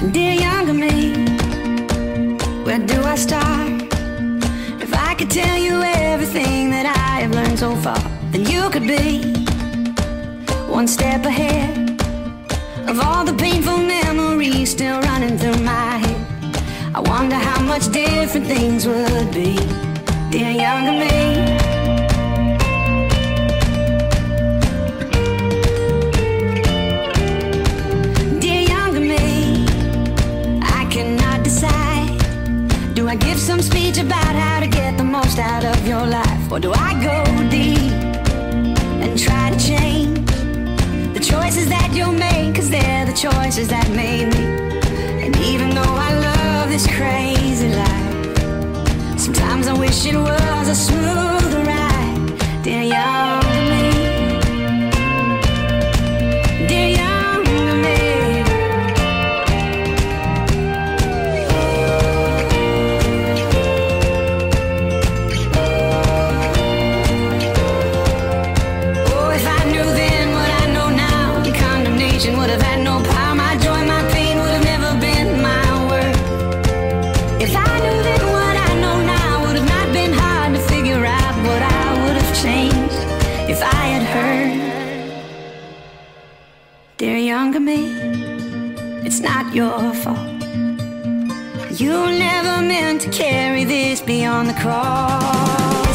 Dear younger me, where do I start? If I could tell you everything that I have learned so far, then you could be one step ahead of all the painful memories still running through my head. I wonder how much different things would be, dear younger me. Some speech about how to get the most out of your life? Or do I go deep and try to change the choices that you'll make? Cause they're the choices that made me. Me, it's not your fault. You never meant to carry this beyond the cross.